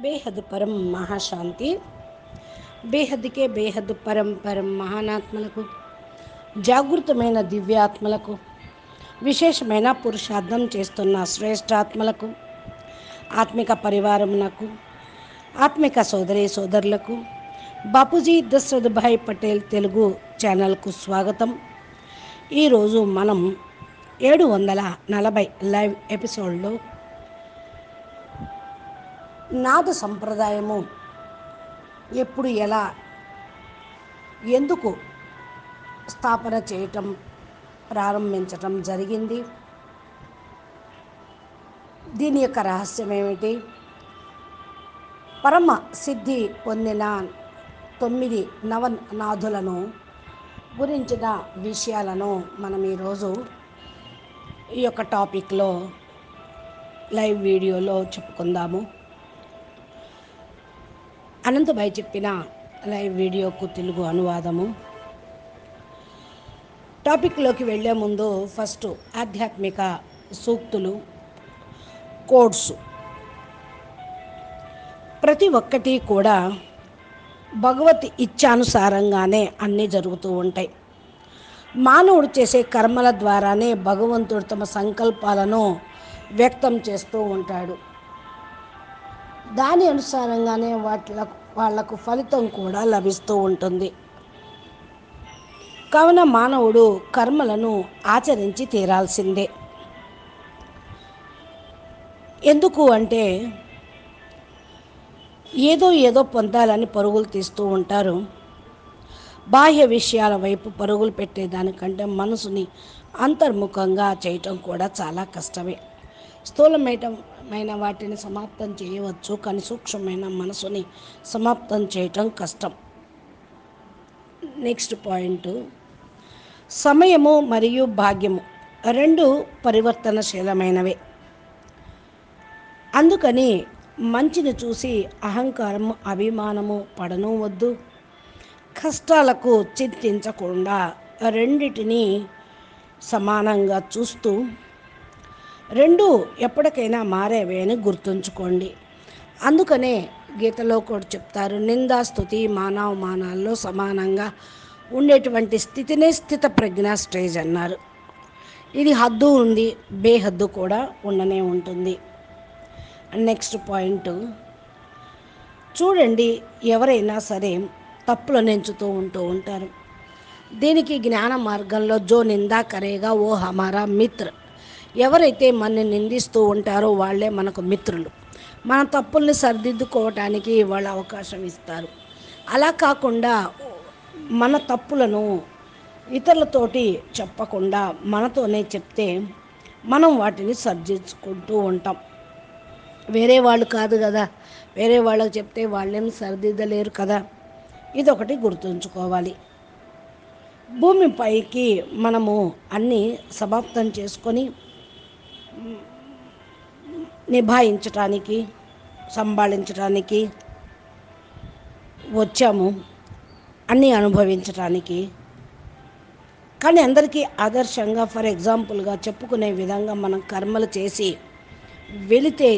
బేహద్ పరం మహాశాంతి. బేహద్కే బేహద్ పరం పరం మహానాత్మలకు జాగృతమైన దివ్యాత్మలకు విశేషమైన పురుషార్థం చేస్తున్న శ్రేష్ఠాత్మలకు ఆత్మిక పరివారమునకు ఆత్మిక సోదరి సోదరులకు బాపూజీ దశరథభాయ్ పటేల్ తెలుగు ఛానల్కు స్వాగతం. ఈరోజు మనం ఏడు వందల నలభై లైవ్ ఎపిసోడ్లో నాద సంప్రదాయము. ఎప్పుడు ఎలా? ఎందుకు స్థాపన చేయటం ప్రారంభించటం జరిగింది? దీని యొక్క రహస్యం ఏమిటి? పరమ సిద్ధి పొందిన తొమ్మిది నవనాథులను గురించిన విషయాలను మనం ఈరోజు ఈ యొక్క టాపిక్లో లైవ్ వీడియోలో చెప్పుకుందాము. అనంతభాయ్ చెప్పిన లైవ్ వీడియోకు తెలుగు అనువాదము. టాపిక్లోకి వెళ్ళే ముందు ఫస్ట్ ఆధ్యాత్మిక సూక్తులు కోడ్స్. ప్రతి ఒక్కటి కూడా భగవత్ ఇచ్ఛానుసారంగానే అన్నీ జరుగుతూ ఉంటాయి. మానవుడు చేసే కర్మల ద్వారానే భగవంతుడు తమ సంకల్పాలను వ్యక్తం చేస్తూ ఉంటాడు. దాని అనుసారంగానే వాటిలకు వాళ్ళకు ఫలితం కూడా లభిస్తూ ఉంటుంది. కావున మానవుడు కర్మలను ఆచరించి తీరాల్సిందే. ఎందుకు అంటే ఏదో ఏదో పొందాలని పరుగులు తీస్తూ ఉంటారు. బాహ్య విషయాల వైపు పరుగులు పెట్టేదానికంటే మనసుని అంతర్ముఖంగా చేయటం కూడా చాలా కష్టమే. స్థూలమైన వాటిని సమాప్తం చేయవచ్చు కానీ సూక్ష్మమైన మనసుని సమాప్తం చేయటం కష్టం. Next point. సమయము మరియు భాగ్యము రెండు పరివర్తనశీలమైనవే. అందుకని మంచిని చూసి అహంకారము అభిమానము పడను వద్దు. కష్టాలకు చింతించకుండా రెండిటిని సమానంగా చూస్తూ రెండు ఎప్పటికైనా మారేవే అని గుర్తుంచుకోండి. అందుకనే గీతలో కూడా చెప్తారు నిందాస్తుతి మానవమానాల్లో సమానంగా ఉండేటువంటి స్థితినే స్థిత ప్రజ్ఞ స్టేజ్ అన్నారు. ఇది హద్దు ఉంది బేహద్దు కూడా ఉండనే ఉంటుంది. నెక్స్ట్ పాయింట్ చూడండి ఎవరైనా సరే తప్పులు ఎంచుతూ ఉంటూ ఉంటారు. దీనికి జ్ఞాన మార్గంలో జో నిందా కరేగా ఓ హమారా మిత్ర ఎవరైతే మన నిందిస్తూ ఉంటారో వాళ్ళే మనకు మిత్రులు. మన తప్పుల్ని సరిదిద్దుకోవటానికి వాళ్ళు అవకాశం ఇస్తారు. అలా కాకుండా మన తప్పులను ఇతరులతోటి చెప్పకుండా మనతోనే చెప్తే మనం వాటిని సరిదిద్దుకుంటూ ఉంటాం. వేరే వాళ్ళు కాదు కదా. వేరే వాళ్ళకి చెప్తే వాళ్ళేం సరిదిద్దలేరు కదా. ఇదొకటి గుర్తుంచుకోవాలి. భూమిపైకి మనము అన్నీ సమాప్తం చేసుకొని నిభాయించటానికి సంభాళించటానికి వచ్చాము అన్నీ అనుభవించటానికి. కానీ అందరికీ ఆదర్శంగా ఫర్ ఎగ్జాంపుల్గా చెప్పుకునే విధంగా మనం కర్మలు చేసి వెళితే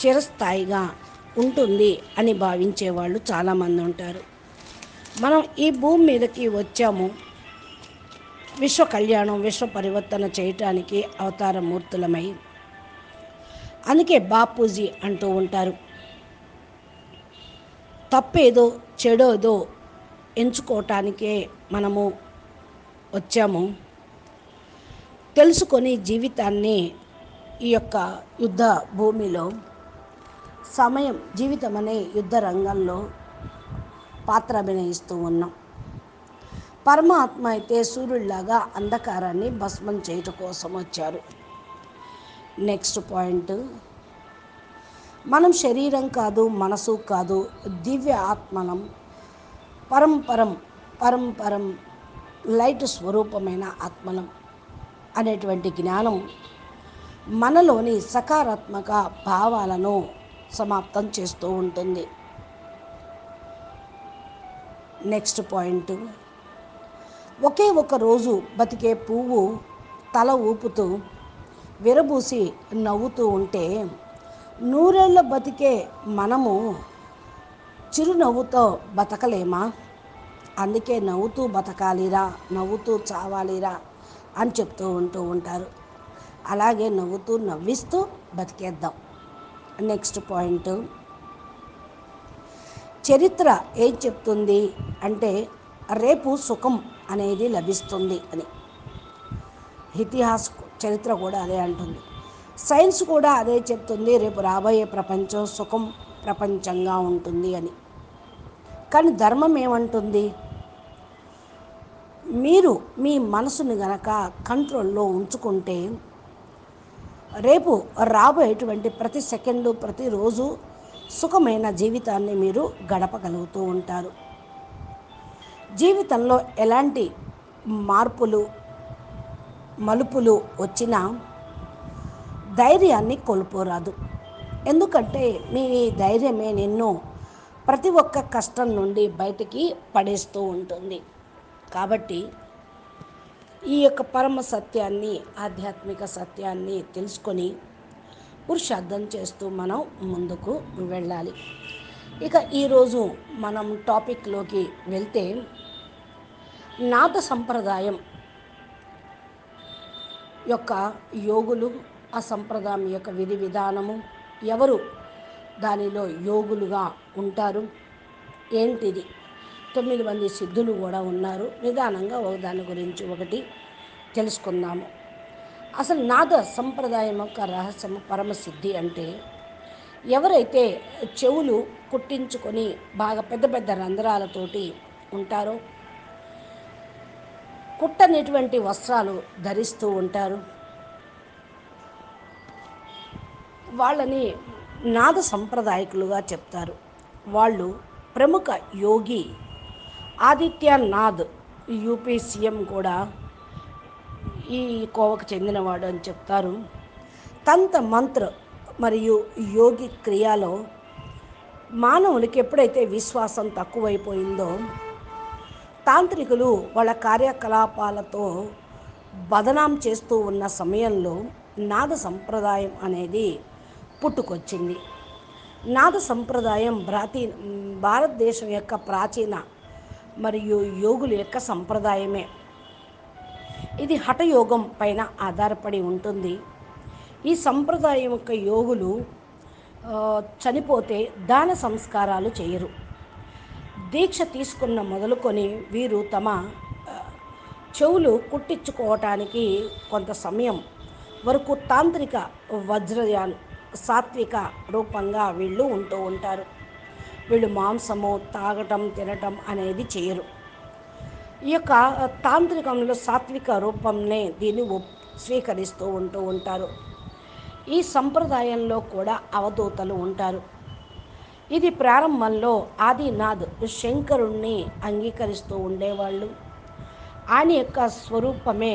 చిరస్థాయిగా ఉంటుంది అని భావించే వాళ్ళు చాలామంది ఉంటారు. మనం ఈ భూమి మీదకి వచ్చాము విశ్వ కళ్యాణం విశ్వ పరివర్తన చేయటానికి అవతార మూర్తులమై అందుకే బాపూజీ అంటూ ఉంటారు. తప్పేదో చెడోదో ఎంచుకోవటానికే మనము వచ్చాము. తెలుసుకొని జీవితాన్ని ఈ యొక్క యుద్ధ భూమిలో సమయం జీవితం అనే యుద్ధ రంగంలో పాత్ర అభినయిస్తూ ఉన్నాం. పరమాత్మ అయితే సూర్యుడిలాగా అంధకారాన్ని భస్మం చేయటం కోసం వచ్చారు. నెక్స్ట్ పాయింట్ మనం శరీరం కాదు మనసు కాదు దివ్య ఆత్మనం పరంపరం పరంపరం లైట్ స్వరూపమైన ఆత్మనం అనేటువంటి జ్ఞానం మనలోని సకారాత్మక భావాలను సమాప్తం చేస్తూ ఉంటుంది. నెక్స్ట్ పాయింట్ ఒకే ఒక రోజు బతికే పువ్వు తల ఊపుతూ విరబూసి నవ్వుతూ ఉంటే నూరేళ్ళ బతికే మనము చిరునవ్వుతో బతకలేమా? అందుకే నవ్వుతూ బతకాలిరా నవ్వుతూ చావాలిరా అని చెప్తూ ఉంటూ ఉంటారు. అలాగే నవ్వుతూ నవ్విస్తూ బతికేద్దాం. Next point. చరిత్ర ఏం చెప్తుంది అంటే రేపు సుఖం. అనేది లభిస్తుంది అని. ఇతిహాస చరిత్ర కూడా అదే అంటుంది. సైన్స్ కూడా అదే చెప్తుంది రేపు రాబోయే ప్రపంచం సుఖం ప్రపంచంగా ఉంటుంది అని. కానీ ధర్మం ఏమంటుంది? మీరు మీ మనసుని గనక కంట్రోల్లో ఉంచుకుంటే రేపు రాబోయేటువంటి ప్రతి సెకండు ప్రతిరోజు సుఖమైన జీవితాన్ని మీరు గడపగలుగుతూ ఉంటారు. జీవితంలో ఎలాంటి మార్పులు మలుపులు వచ్చినా ధైర్యాన్ని కోల్పోరాదు. ఎందుకంటే మీ ధైర్యమే నిన్ను ప్రతి ఒక్క కష్టం నుండి బయటికి పడేస్తూ ఉంటుంది. కాబట్టి ఈ యొక్క పరమ సత్యాన్ని ఆధ్యాత్మిక సత్యాన్ని తెలుసుకొని పురుషార్థం చేస్తూ మనం ముందుకు వెళ్ళాలి. ఇక ఈరోజు మనం టాపిక్లోకి వెళ్తే నాథ సంప్రదాయం యొక్క యోగులు ఆ సంప్రదాయం యొక్క విధి విధానము ఎవరు? దానిలో యోగులుగా ఉంటారు. ఏంటిది? తొమ్మిది మంది సిద్ధులు కూడా ఉన్నారు. నిదానంగా ఒక దాని గురించి ఒకటి తెలుసుకుందాము. అసలు నాద సంప్రదాయం యొక్క రహస్యం పరమసిద్ధి అంటే ఎవరైతే చెవులు కుట్టించుకొని బాగా పెద్ద పెద్ద రంధ్రాలతోటి ఉంటారో కుట్టనిటువంటి వస్త్రాలు ధరిస్తూ ఉంటారు. వాళ్ళని నాద సంప్రదాయకులుగా చెప్తారు. వాళ్ళు ప్రముఖ యోగి ఆదిత్యనాథ్ యూపీ సీఎం కూడా ఈ కోవకు చెందినవాడు అని చెప్తారు. తంత మంత్ర మరియు యోగి క్రియలో మానవునికి ఎప్పుడైతే విశ్వాసం తక్కువైపోయిందో తాంత్రికులు వాళ్ళ కార్యకలాపాలతో బదనాం చేస్తూ ఉన్న సమయంలో నాద సంప్రదాయం అనేది పుట్టుకొచ్చింది. నాద సంప్రదాయం ప్రాచీ భారతదేశం యొక్క ప్రాచీన మరియు యోగుల యొక్క సంప్రదాయమే. ఇది హఠయోగం పైన ఆధారపడి ఉంటుంది. ఈ సంప్రదాయం యొక్క యోగులు చనిపోతే దాన సంస్కారాలు చేయరు. దీక్ష తీసుకున్న మొదలుకొని వీరు తమ చెవులు కుట్టించుకోవటానికి కొంత సమయం వరకు తాంత్రిక వజ్రయాన్ సాత్విక రూపంగా వీళ్ళు ఉంటూ ఉంటారు. వీళ్ళు మాంసము తాగటం తినటం అనేది చేయరు. ఈ యొక్క తాంత్రికంలో సాత్విక రూపంనే దీన్ని స్వీకరిస్తూ ఉంటూ ఉంటారు. ఈ సంప్రదాయంలో కూడా అవధూతలు ఉంటారు. ఇది ప్రారంభంలో ఆదినాథ్ శంకరుణ్ణి అంగీకరిస్తూ ఉండేవాళ్ళు. ఆయన యొక్క స్వరూపమే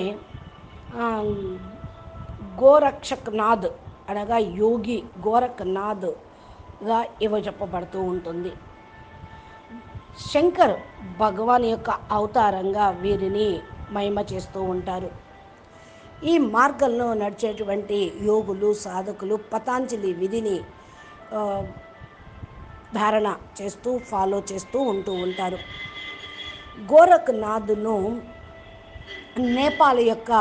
గోరక్షక్నాథ్ అనగా యోగి గోరఖ్నాథ్గా ఇవ చెప్పబడుతూ ఉంటుంది. శంకర్ భగవాన్ యొక్క అవతారంగా వీరిని మహిమ చేస్తూ ఉంటారు. ఈ మార్గంలో నడిచేటువంటి యోగులు సాధకులు పతాంజలి విధిని ధారణ చేస్తూ ఫాలో చేస్తూ ఉంటూ ఉంటారు. గోరఖ్నాథ్ను నేపాల్ యొక్క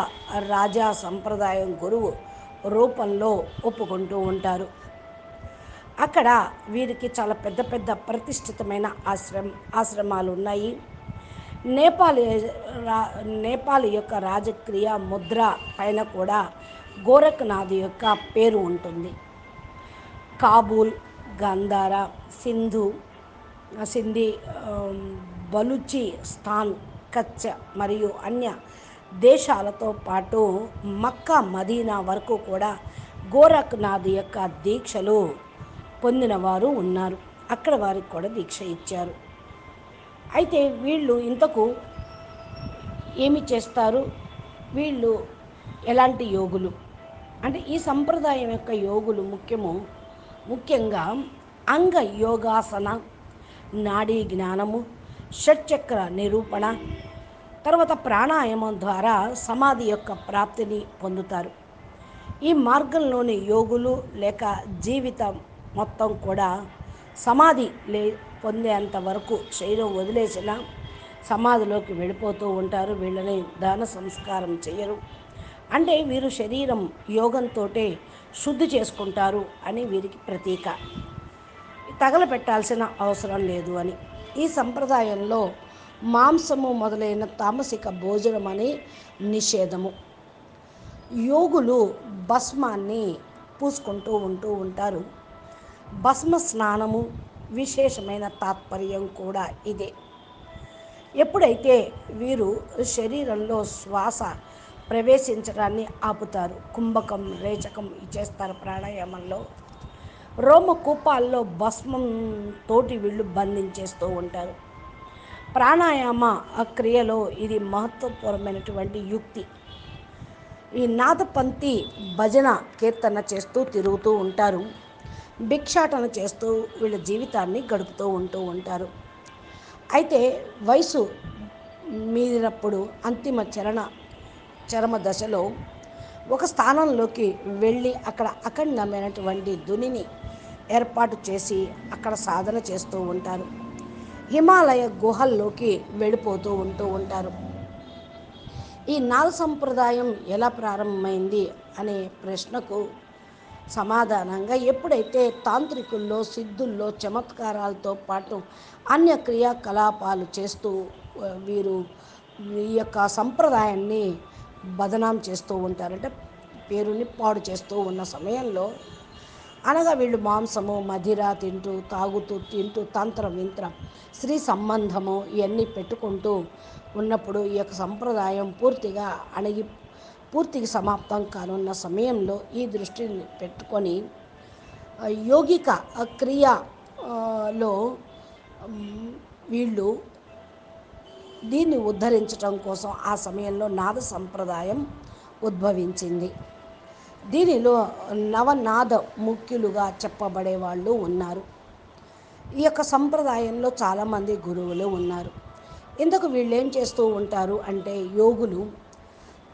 రాజా సంప్రదాయం గురువు రూపంలో ఒప్పుకుంటూ ఉంటారు. అక్కడ వీరికి చాలా పెద్ద పెద్ద ప్రతిష్ఠితమైన ఆశ్రమ ఆశ్రమాలు ఉన్నాయి. నేపాల్ రా నేపాల్ యొక్క రాజక్రియ ముద్ర పైన కూడా గోరఖ్నాథ్ యొక్క పేరు ఉంటుంది. కాబూల్ గంధార సింధు సింధి బలుచి స్థాన్ కచ్చ మరియు అన్య దేశాలతో పాటు మక్కా మదీనా వరకు కూడా గోరఖ్నాథ్ యొక్క దీక్షలు పొందినవారు ఉన్నారు. అక్కడ వారికి కూడా దీక్ష ఇచ్చారు. అయితే వీళ్ళు ఇంతకు ఏమి చేస్తారు? వీళ్ళు ఎలాంటి యోగులు? అంటే ఈ సంప్రదాయం యొక్క యోగులు ముఖ్యము ముఖ్యంగా అంగ యోగాసన నాడీ జ్ఞానము షట్చక్ర నిరూపణ తర్వాత ప్రాణాయామం ద్వారా సమాధి యొక్క ప్రాప్తిని పొందుతారు. ఈ మార్గంలోని యోగులు లేక జీవితం మొత్తం కూడా సమాధి లే పొందేంత వరకు శరీరం వదిలేసిన సమాధిలోకి వెళ్ళిపోతూ ఉంటారు. వీళ్ళని దాన సంస్కారం చేయరు. అంటే వీరు శరీరం యోగంతో శుద్ధి చేసుకుంటారు అని వీరికి ప్రతీక. తగలపెట్టాల్సిన అవసరం లేదు అని. ఈ సంప్రదాయంలో మాంసము మొదలైన తామసిక భోజనం అని నిషేధము. యోగులు భస్మాన్ని పూసుకుంటూ ఉంటూ ఉంటారు. భస్మ స్నానము విశేషమైన తాత్పర్యం కూడా ఇదే. ఎప్పుడైతే వీరు శరీరంలో శ్వాస ప్రవేశించడాన్ని ఆపుతారు. కుంభకం రేచకం చేస్తారు ప్రాణాయామంలో. రోమ కూపాల్లో భస్మం తోటి వీళ్ళు బంధించేస్తూ ఉంటారు. ప్రాణాయామ క్రియలో ఇది మహత్వపూర్ణమైనటువంటి యుక్తి. ఈ నాదపంతి భజన కీర్తన చేస్తూ తిరుగుతూ ఉంటారు. భిక్షాటన చేస్తూ వీళ్ళ జీవితాన్ని గడుపుతూ ఉంటూ ఉంటారు. అయితే వయసు మీదినప్పుడు అంతిమ చరణ చరమ దశలో ఒక స్థానంలోకి వెళ్ళి అక్కడ అఖండమైనటువంటి ధునిని ఏర్పాటు చేసి అక్కడ సాధన చేస్తూ ఉంటారు. హిమాలయ గుహల్లోకి వెళ్ళిపోతూ ఉంటూ ఉంటారు. ఈ నాల్ సంప్రదాయం ఎలా ప్రారంభమైంది అనే ప్రశ్నకు సమాధానంగా ఎప్పుడైతే తాంత్రికుల్లో సిద్ధుల్లో చమత్కారాలతో పాటు అన్య క్రియాకలాపాలు చేస్తూ వీరు ఈ యొక్క సంప్రదాయాన్ని బదనాం చేస్తూ ఉంటారంటే పేరుని పాడు చేస్తూ ఉన్న సమయంలో అనగా వీళ్ళు మాంసము మధిర తింటూ తాగుతూ తింటూ తంత్ర వింత్రం స్త్రీ సంబంధము ఇవన్నీ పెట్టుకుంటూ ఉన్నప్పుడు ఈ యొక్క సంప్రదాయం పూర్తిగా అణగి పూర్తిగా సమాప్తం కానున్న సమయంలో ఈ దృష్టిని పెట్టుకొని యోగిక క్రియలో క్రియ లో వీళ్ళు దీన్ని ఉద్ధరించటం కోసం ఆ సమయంలో నాద సంప్రదాయం ఉద్భవించింది. దీనిలో నవనాద ముఖ్యులుగా చెప్పబడే వాళ్ళు ఉన్నారు. ఈ యొక్క సంప్రదాయంలో చాలామంది గురువులు ఉన్నారు. ఇందుకు వీళ్ళు ఏం చేస్తూ ఉంటారు అంటే యోగులు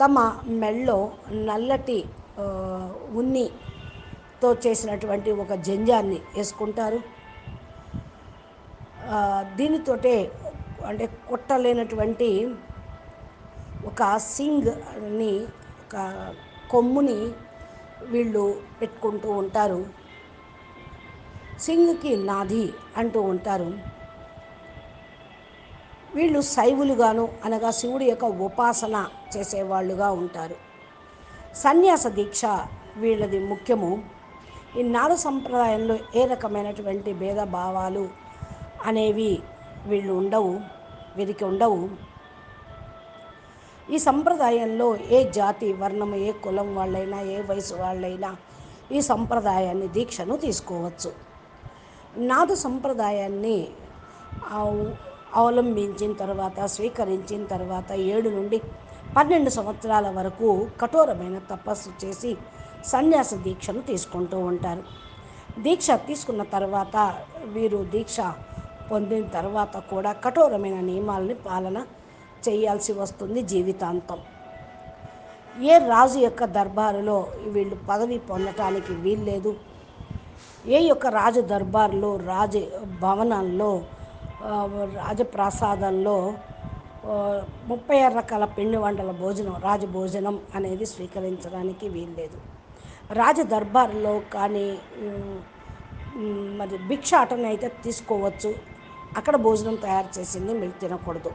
తమ మెళ్ళో నల్లటి ఉన్నితో చేసినటువంటి ఒక జంజాన్ని వేసుకుంటారు. దీనితోటే అంటే కొట్టలేనటువంటి ఒక సింగ్ని ఒక కొమ్ముని వీళ్ళు పెట్టుకుంటూ ఉంటారు. సింగ్కి నాది అంటూ ఉంటారు. వీళ్ళు శైవులుగాను అనగా శివుడి యొక్క ఉపాసన చేసేవాళ్ళుగా ఉంటారు. సన్యాస దీక్ష వీళ్ళది ముఖ్యము. ఈ నాడు సంప్రదాయంలో ఏ రకమైనటువంటి భేదభావాలు అనేవి వీళ్ళు ఉండవు వీరికి ఉండవు. ఈ సంప్రదాయంలో ఏ జాతి వర్ణము ఏ కులం వాళ్ళైనా ఏ వయసు వాళ్ళైనా ఈ సంప్రదాయాన్ని దీక్షను తీసుకోవచ్చు. నాద సంప్రదాయాన్ని అవ- అవలంబించిన తర్వాత స్వీకరించిన తర్వాత ఏడు నుండి పన్నెండు సంవత్సరాల వరకు కఠోరమైన తపస్సు చేసి సన్యాస దీక్షను తీసుకుంటూ ఉంటారు. దీక్ష తీసుకున్న తర్వాత వీరు దీక్ష పొందిన తర్వాత కూడా కఠోరమైన నియమాలని పాలన చేయాల్సి వస్తుంది జీవితాంతం. ఏ రాజు యొక్క దర్బారులో వీళ్ళు పదవి పొందటానికి వీల్లేదు. ఏ యొక్క రాజు దర్బార్లో రాజ భవనంలో రాజప్రాసాదంలో ముప్పై ఆరు రకాల పిండి వంటల భోజనం రాజభోజనం అనేది స్వీకరించడానికి వీల్లేదు. రాజ దర్బార్లో కానీ మరి భిక్షాటన అయితే తీసుకోవచ్చు. అక్కడ భోజనం తయారు చేసింది మీరు తినకూడదు.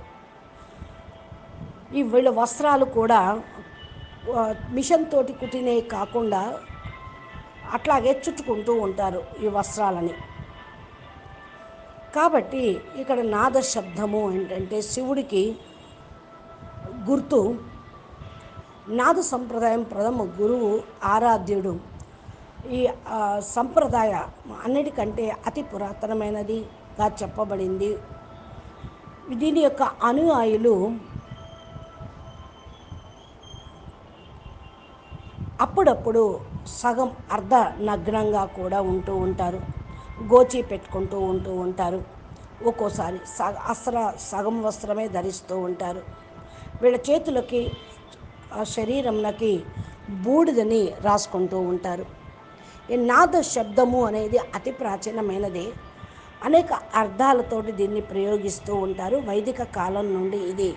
ఈ వీళ్ళ వస్త్రాలు కూడా మిషన్ తోటి కుట్టినవి కాకుండా అట్లాగే చుట్టుకుంటూ ఉంటారు ఈ వస్త్రాలని. కాబట్టి ఇక్కడ నాద శబ్దము ఏంటంటే శివుడికి గుర్తు నాద సంప్రదాయం ప్రథమ గురువు ఆరాధ్యుడు. ఈ సంప్రదాయ అన్నిటికంటే అతి పురాతనమైనది. గా చెప్పబడింది. దీని యొక్క అనుయాయులు అప్పుడప్పుడు సగం అర్ధ నగ్నంగా కూడా ఉంటూ ఉంటారు. గోచి పెట్టుకుంటూ ఉంటూ ఉంటారు. ఒక్కోసారి సగ అస్త్ర సగం వస్త్రమే ధరిస్తూ ఉంటారు. వీళ్ళ చేతులకి ఆ శరీరంలోకి బూడిదని రాసుకుంటూ ఉంటారు. ఈ నాద శబ్దము అనేది అతి ప్రాచీనమైనది. అనేక అర్థాలతోటి దీన్ని ప్రయోగిస్తూ ఉంటారు. వైదిక కాలం నుండి ఇది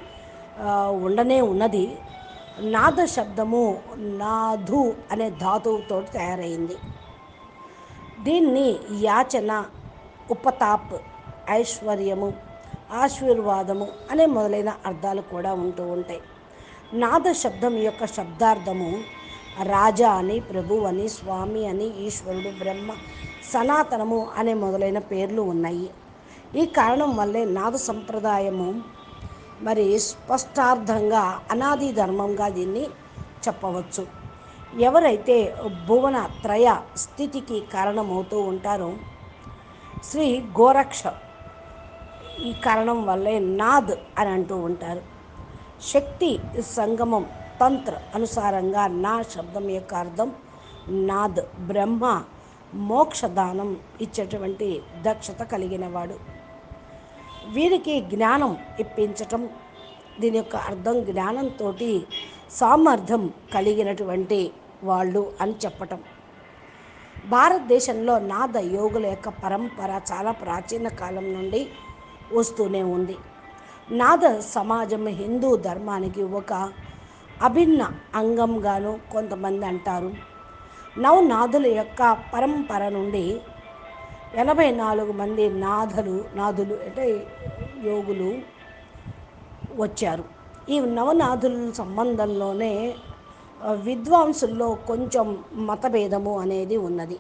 ఉండనే ఉన్నది. నాద శబ్దము నాధు అనే ధాతువుతో తయారైంది. దీన్ని యాచన ఉపతాప్ ఐశ్వర్యము ఆశీర్వాదము అనే మొదలైన అర్థాలు కూడా ఉంటూ ఉంటాయి. నాద శబ్దం యొక్క శబ్దార్థము రాజా అని ప్రభు అని స్వామి అని ఈశ్వరుడు బ్రహ్మ సనాతనము అనే మొదలైన పేర్లు ఉన్నాయి. ఈ కారణం వల్లే నాద సంప్రదాయము మరి స్పష్టార్థంగా అనాది ధర్మంగా దీన్ని చెప్పవచ్చు. ఎవరైతే భువన త్రయ స్థితికి కారణమవుతూ ఉంటారో శ్రీ గోరక్ష ఈ కారణం వల్లే నాద్ అని అంటూ ఉంటారు. శక్తి సంగమం తంత్ర అనుసారంగా నా శబ్దం యొక్క అర్థం నాద్ బ్రహ్మ మోక్షదానం ఇచ్చేటువంటి దక్షత కలిగినవాడు. వీరికి జ్ఞానం ఇప్పించటం దీని యొక్క అర్థం జ్ఞానంతో సామర్థ్యం కలిగినటువంటి వాళ్ళు అని చెప్పటం. భారతదేశంలో నాద యోగుల యొక్క పరంపర చాలా ప్రాచీన కాలం నుండి వస్తూనే ఉంది. నాద సమాజం హిందూ ధర్మానికి ఒక అభిన్న అంగంగాను కొంతమంది అంటారు. నవనాథుల యొక్క పరంపర నుండి ఎనభై నాలుగు మంది నాథలు నాథులు అంటే యోగులు వచ్చారు. ఈ నవనాథుల సంబంధంలోనే విద్వాంసుల్లో కొంచెం మతభేదము అనేది ఉన్నది.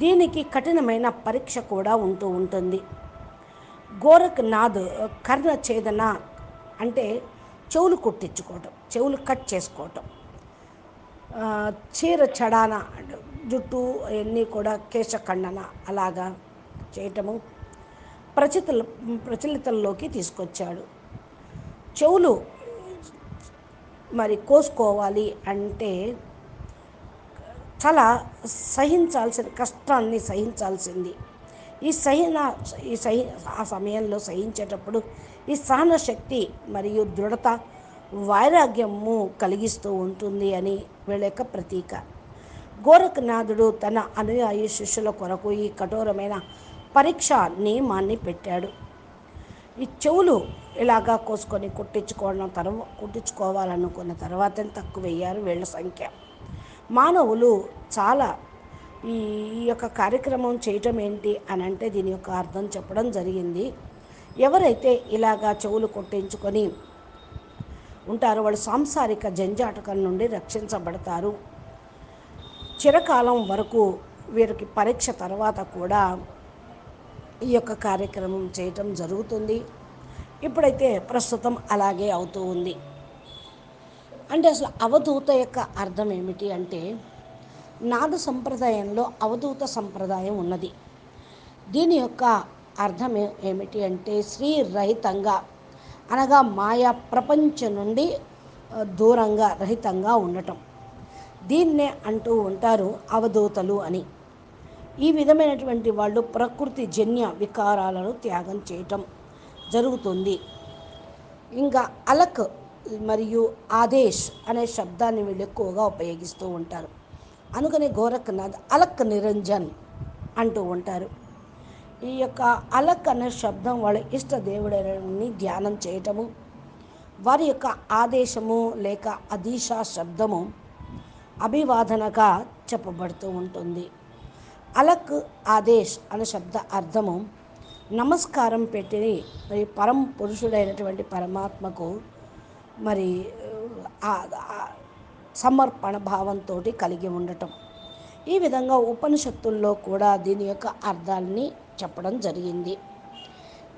దీనికి కఠినమైన పరీక్ష కూడా ఉంటూ ఉంటుంది. గోరఖ్నాథ్ కర్ణ ఛేదన అంటే చెవులు కుట్టించుకోవటం చెవులు కట్ చేసుకోవటం. చీర చడాన జుట్టు అవన్నీ కూడా కేశఖండన అలాగా చేయటము ప్రచిత ప్రచలితంలోకి తీసుకొచ్చాడు. చెవులు మరి కోసుకోవాలి అంటే చాలా సహించాల్సిన కష్టాన్ని సహించాల్సింది. ఈ సహన ఈ సహి ఆ సమయంలో సహించేటప్పుడు ఈ సహన శక్తి మరియు దృఢత వైరాగ్యము కలిగిస్తూ ఉంటుంది అని వీళ్ళ యొక్క ప్రతీక. గోరఖనాథుడు తన అనుయాయి శిష్యుల కొరకు ఈ కఠోరమైన పరీక్ష నియమాన్ని పెట్టాడు. ఈ చెవులు ఇలాగా కోసుకొని కుట్టించుకోవడం తర్వా కుట్టించుకోవాలనుకున్న తర్వాత తక్కువ వేయారు వీళ్ళ సంఖ్య. మానవులు చాలా ఈ ఈ యొక్క కార్యక్రమం చేయటం ఏంటి అని అంటే దీని యొక్క అర్థం చెప్పడం జరిగింది. ఎవరైతే ఇలాగా చెవులు కొట్టించుకొని ఉంటారో. వాళ్ళు సాంసారిక జంజాటకం నుండి రక్షించబడతారు. చిరకాలం వరకు వీరికి పరీక్ష తర్వాత కూడా ఈ యొక్క కార్యక్రమం చేయటం జరుగుతుంది. ఇప్పుడైతే ప్రస్తుతం అలాగే అవుతూ ఉంది. అంటే అసలు అవధూత యొక్క అర్థం ఏమిటి అంటే నాద సంప్రదాయంలో అవధూత సంప్రదాయం ఉన్నది. దీని యొక్క అర్థం ఏమిటి అంటే శ్రీ రహితంగా అనగా మాయా ప్రపంచం నుండి దూరంగా రహితంగా ఉండటం. దీన్నే అంటూ ఉంటారు అవధూతలు అని. ఈ విధమైనటువంటి వాళ్ళు ప్రకృతి జన్య వికారాలను త్యాగం చేయటం జరుగుతుంది. ఇంకా అలక్ మరియు ఆదేశ్ అనే శబ్దాన్ని వీళ్ళు ఎక్కువగా ఉపయోగిస్తూ ఉంటారు. అనుకని గోరఖనాథ్ అలక్ నిరంజన్ అంటూ ఉంటారు. ఈ యొక్క అలక్ అనే శబ్దం వాళ్ళ ఇష్ట దేవుడైన ధ్యానం చేయటము వారి యొక్క ఆదేశము లేక అదీషా శబ్దము అభివాదనగా చెప్పబడుతూ ఉంటుంది. అలక్ ఆదేశ్ అనే శబ్ద అర్థము నమస్కారం పెట్టి మరి పరం పురుషుడైనటువంటి పరమాత్మకు మరి సమర్పణ భావంతో కలిగి ఉండటం. ఈ విధంగా ఉపనిషత్తుల్లో కూడా దీని యొక్క అర్థాలని చెప్పడం జరిగింది.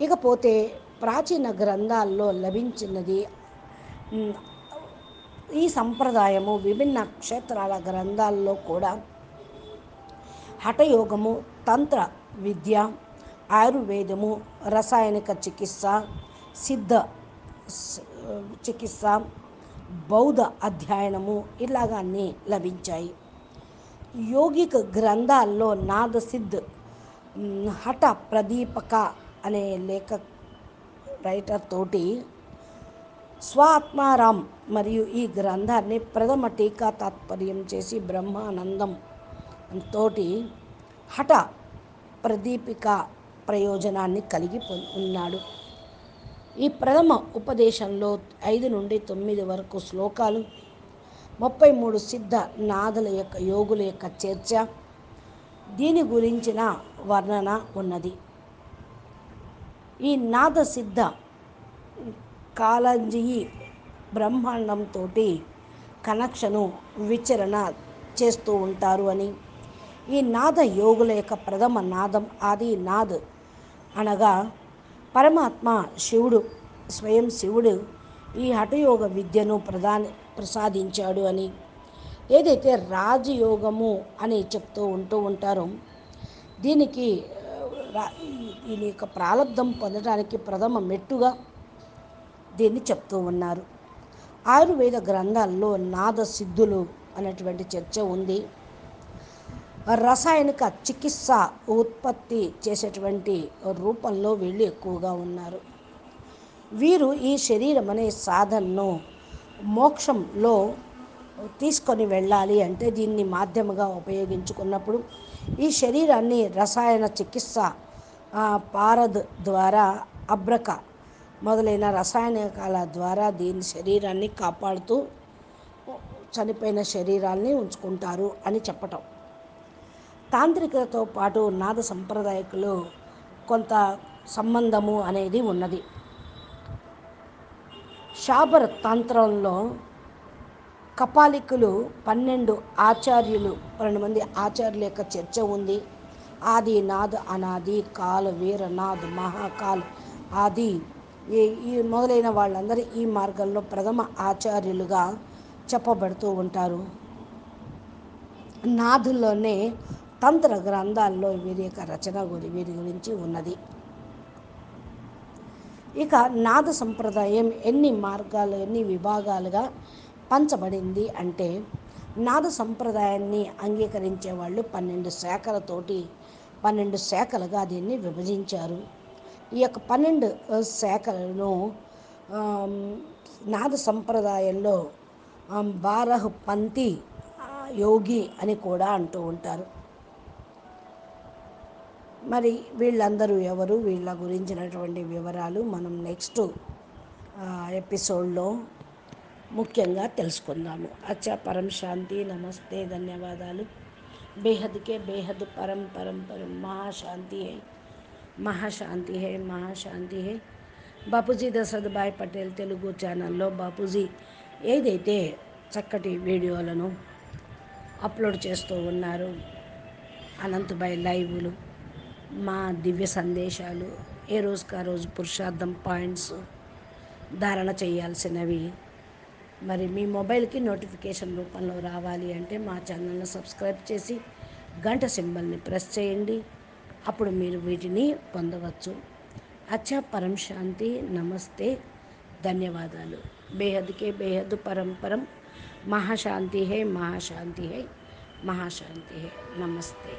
ఇకపోతే ప్రాచీన గ్రంథాల్లో లభించినది ఈ సంప్రదాయము విభిన్న క్షేత్రాల గ్రంథాల్లో కూడా హఠయోగము తంత్ర విద్య ఆయుర్వేదము రసాయనిక చికిత్స సిద్ధ చికిత్స బౌద్ధ అధ్యయనము ఇలాగా అన్నీ లభించాయి. యోగిక గ్రంథాల్లో నాదసిద్ధ్ హఠ ప్రదీపక అనే లేఖ రైటర్ తోటి స్వాత్మారాం మరియు ఈ గ్రంథాన్ని ప్రథమ టీకా తాత్పర్యం చేసి బ్రహ్మానందం తోటి హఠ ప్రదీపిక ప్రయోజనాన్ని కలిగి ఉన్నాడు. ఈ ప్రథమ ఉపదేశంలో ఐదు నుండి తొమ్మిది వరకు శ్లోకాలు ముప్పై మూడు సిద్ధ నాదుల యొక్క యోగుల యొక్క చర్చ దీని గురించిన వర్ణన ఉన్నది. ఈ నాదసిద్ధ కాలంజీ బ్రహ్మాండంతో కనెక్షను విచరణ చేస్తూ ఉంటారు అని. ఈ నాద యోగుల యొక్క ప్రథమ నాదం ఆది నాద్ అనగా పరమాత్మ శివుడు స్వయం శివుడు ఈ హఠయోగ విద్యను ప్రధాన ప్రసాదించాడు అని. ఏదైతే రాజయోగము అని చెప్తూ ఉంటూ ఉంటారో దీనికి రా- దీని యొక్క ప్రారంధం పొందడానికి ప్రథమ మెట్టుగా దీన్ని చెప్తూ ఉన్నారు. ఆయుర్వేద గ్రంథాల్లో నాద సిద్ధులు అనేటువంటి చర్చ ఉంది. రసాయనిక చికిత్స ఉత్పత్తి చేసేటువంటి రూపంలో వీళ్ళు ఎక్కువగా ఉన్నారు. వీరు ఈ శరీరం అనే సాధనను మోక్షంలో తీసుకొని వెళ్ళాలి అంటే దీన్ని మాధ్యమగా ఉపయోగించుకున్నప్పుడు ఈ శరీరాన్ని రసాయన చికిత్స పారద్ ద్వారా అబ్రక మొదలైన రసాయనికాల ద్వారా దీని శరీరాన్ని కాపాడుతూ చనిపోయిన శరీరాల్ని ఉంచుకుంటారు అని చెప్పటం. తాంత్రికతో పాటు నాద సంప్రదాయకులు కొంత సంబంధము అనేది ఉన్నది. శాబర తంత్రంలో కపాలికులు పన్నెండు ఆచార్యులు పన్నెండు మంది ఆచార్యుల యొక్క చర్చ ఉంది. ఆది నాద్ అనాది కాల్ వీరనాథ్ మహాకాల్ ఆది. ఈ ఈ మొదలైన వాళ్ళందరూ ఈ మార్గంలో ప్రథమ ఆచార్యులుగా చెప్పబడుతూ ఉంటారు. నాథుల్లోనే తంత్ర గ్రంథాల్లో వీరి యొక్క రచన గురి వీరి గురించి ఉన్నది. ఇక నాద సంప్రదాయం ఎన్ని మార్గాలు ఎన్ని విభాగాలుగా పంచబడింది అంటే నాద సంప్రదాయాన్ని అంగీకరించే వాళ్ళు పన్నెండు శాఖలతోటి పన్నెండు శాఖలుగా దీన్ని విభజించారు. ఈ యొక్క పన్నెండు శాఖలను నాద సంప్రదాయంలో బారహ్ పంతి యోగి అని కూడా అంటూ ఉంటారు. మరి వీళ్ళందరూ ఎవరు? వీళ్ళ గురించినటువంటి వివరాలు మనం నెక్స్ట్ ఎపిసోడ్లో ముఖ్యంగా తెలుసుకుందాము. అచ్చా పరం శాంతి నమస్తే ధన్యవాదాలు. బేహద్కే బేహద్ పరం పరం పరం మహాశాంతి హై. మహాశాంతి హై మహాశాంతి హై. బాపూజీ దశరథ్ భాయ్ పటేల్ తెలుగు ఛానల్లో బాపూజీ ఏదైతే చక్కటి వీడియోలను అప్లోడ్ చేస్తూ ఉన్నారు అనంతభాయ్ లైవ్లు మా దివ్య సందేశాలు ఏ రోజుకా రోజు పురుషార్థం పాయింట్స్ ధారణ చేయాల్సినవి మరి మీ మొబైల్కి నోటిఫికేషన్ రూపంలో రావాలి అంటే మా ఛానల్ని సబ్స్క్రైబ్ చేసి గంట సింబల్ని ప్రెస్ చేయండి. అప్పుడు మీరు వీటిని పొందవచ్చు. అచ్చా పరం శాంతి నమస్తే ధన్యవాదాలు. బేహద్కే బేహద్ పరంపరం మహాశాంతి హే మహాశాంతి హే మహాశాంతి హే నమస్తే.